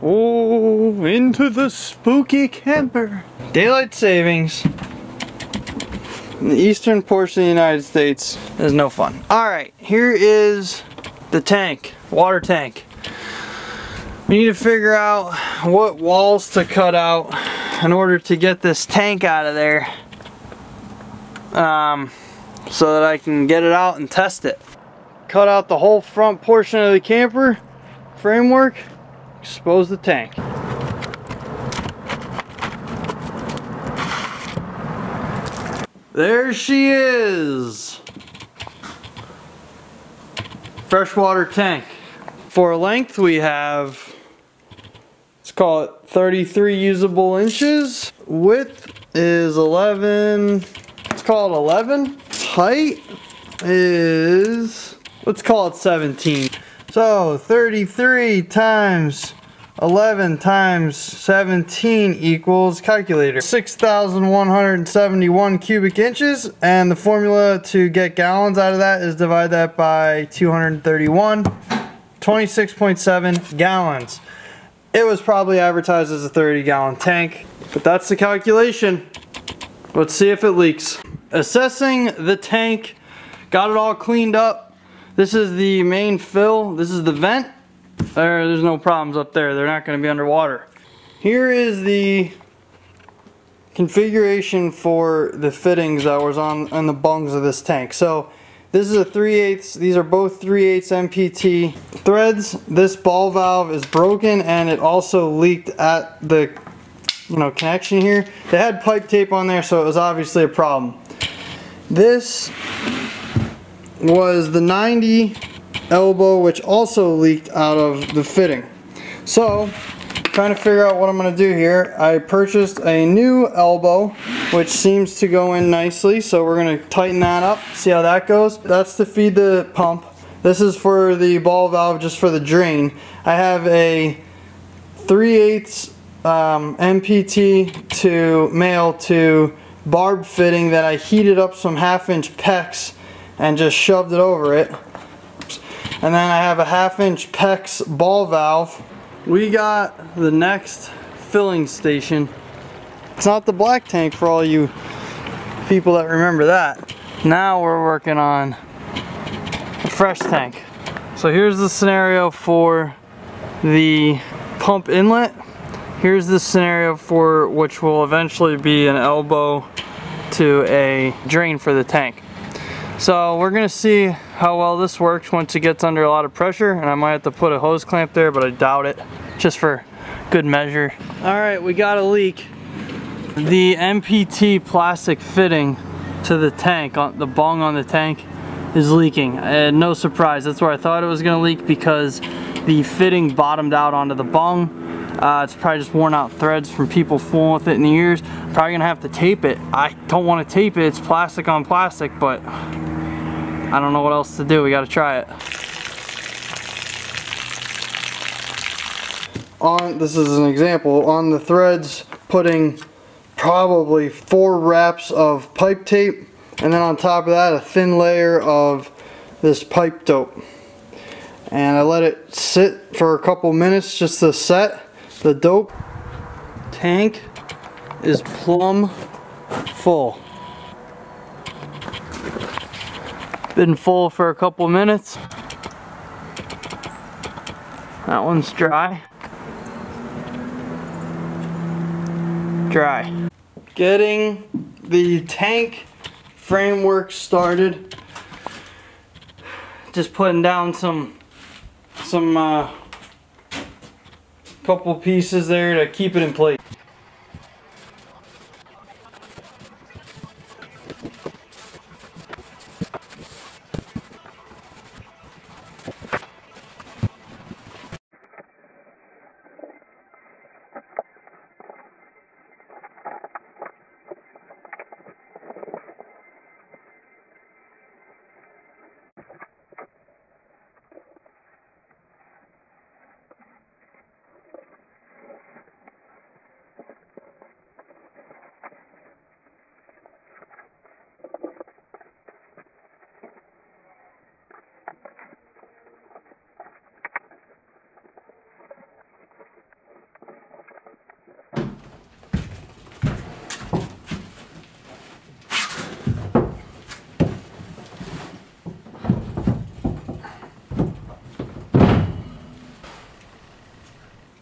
Oh, into the spooky camper. Daylight savings in the eastern portion of the United States is no fun. All right, here is the tank, water tank. We need to figure out what walls to cut out in order to get this tank out of there um, so that I can get it out and test it. Cut out the whole front portion of the camper framework, expose the tank. There she is. Freshwater tank. For length we have, let's call it 33 usable inches. Width is 11, let's call it 11. Height is, let's call it 17. So 33 times 11 times 17 equals calculator 6,171 cubic inches. And the formula to get gallons out of that is divide that by 231 26.7 gallons. It was probably advertised as a 30 gallon tank but that's the calculation. Let's see if it leaks. Assessing the tank got it all cleaned up this is the main fill this is the vent there, there's no problems up there. They're not going to be underwater. Here is the configuration for the fittings that was on, on the bungs of this tank. So this is a 3 8 these are both 3 8 MPT threads. This ball valve is broken and it also leaked at the you know connection here. They had pipe tape on there so it was obviously a problem. This was the 90 elbow which also leaked out of the fitting. So trying to figure out what I'm going to do here. I purchased a new elbow which seems to go in nicely so we're going to tighten that up see how that goes. That's to feed the pump. This is for the ball valve just for the drain. I have a 3 8 um, MPT to male to barb fitting that I heated up some half inch PEX and just shoved it over it. And then I have a half inch PEX ball valve. We got the next filling station. It's not the black tank for all you people that remember that. Now we're working on a fresh tank. So here's the scenario for the pump inlet. Here's the scenario for which will eventually be an elbow to a drain for the tank. So we're gonna see how well this works once it gets under a lot of pressure and I might have to put a hose clamp there but I doubt it just for good measure. All right we got a leak. The MPT plastic fitting to the tank, the bung on the tank is leaking. And no surprise, that's where I thought it was gonna leak because the fitting bottomed out onto the bung uh, it's probably just worn out threads from people fooling with it in the years. Probably gonna have to tape it. I don't want to tape it, it's plastic on plastic, but I don't know what else to do. We gotta try it. On, this is an example, on the threads, putting probably four wraps of pipe tape, and then on top of that, a thin layer of this pipe dope. And I let it sit for a couple minutes just to set the dope tank is plumb full. Been full for a couple minutes. That one's dry. Dry. Getting the tank framework started. Just putting down some some uh, couple pieces there to keep it in place.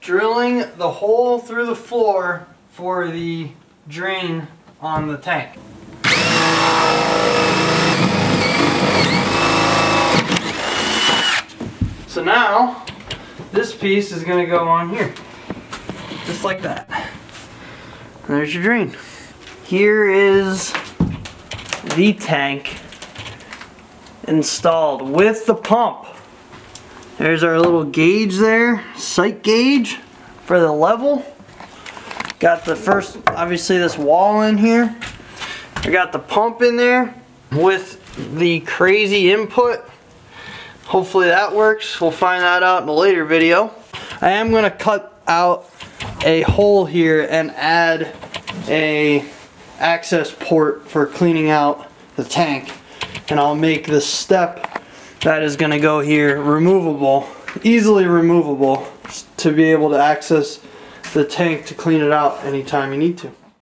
Drilling the hole through the floor for the drain on the tank. So now, this piece is gonna go on here. Just like that. And there's your drain. Here is the tank installed with the pump. There's our little gauge there, sight gauge for the level. Got the first, obviously this wall in here. I got the pump in there with the crazy input. Hopefully that works. We'll find that out in a later video. I am gonna cut out a hole here and add a access port for cleaning out the tank. And I'll make the step that is gonna go here removable, easily removable to be able to access the tank to clean it out anytime you need to.